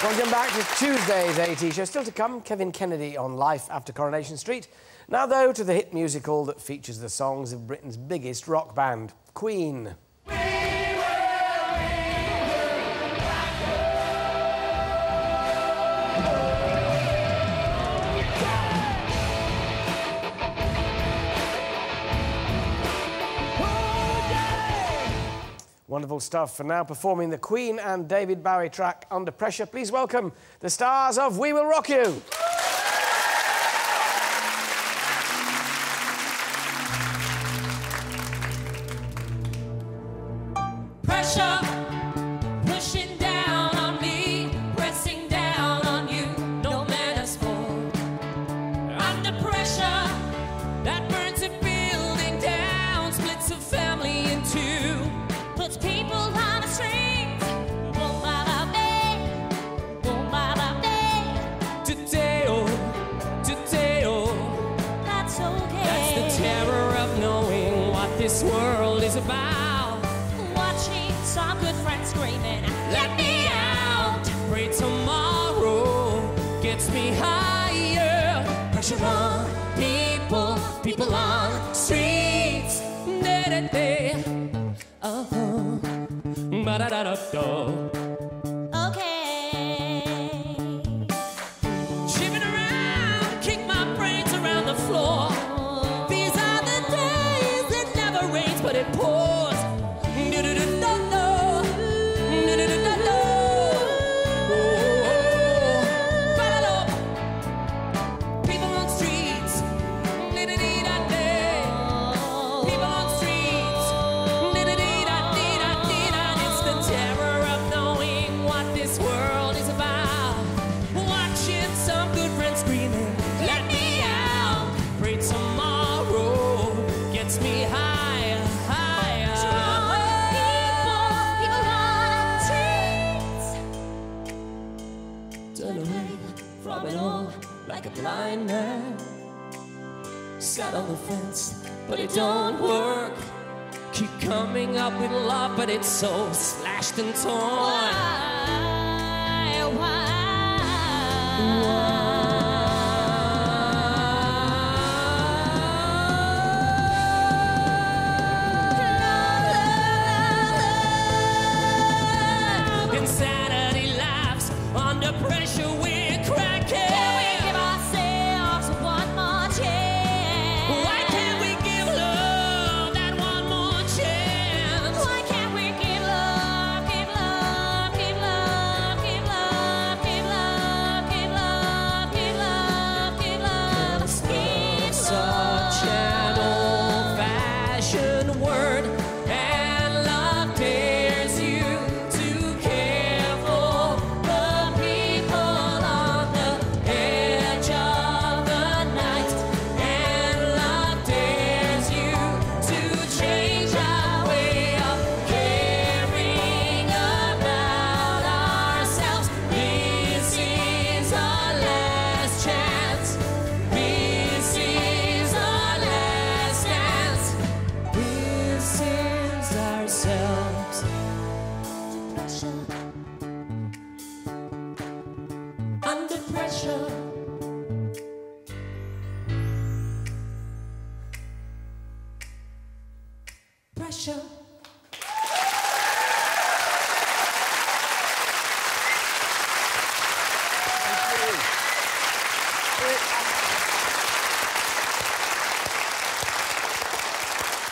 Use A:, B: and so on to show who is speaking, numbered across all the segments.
A: Welcome back to Tuesday's AT show. Still to come, Kevin Kennedy on Life After Coronation Street. Now, though, to the hit musical that features the songs of Britain's biggest rock band, Queen. Wonderful stuff. For now, performing the Queen and David Bowie track Under Pressure, please welcome the stars of We Will Rock You.
B: This world is about. Watching some good friends screaming, let me out. Pray tomorrow gets me higher. Pressure on people, people on streets. Da da da. Oh, ba da da da da. Rains, Sat on the fence, but it don't work. Keep coming up with love, but it's so slashed and torn. Why, why? Under pressure. Pressure.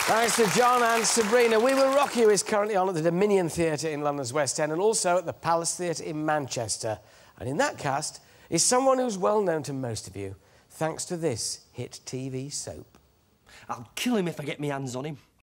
A: Thanks to Jon and Sabrina. We Will Rock You is currently on at the Dominion Theatre in London's West End and also at the Palace Theatre in Manchester. And in that cast is someone who's well known to most of you, thanks to this hit TV soap.
C: I'll kill him if I get my hands on him.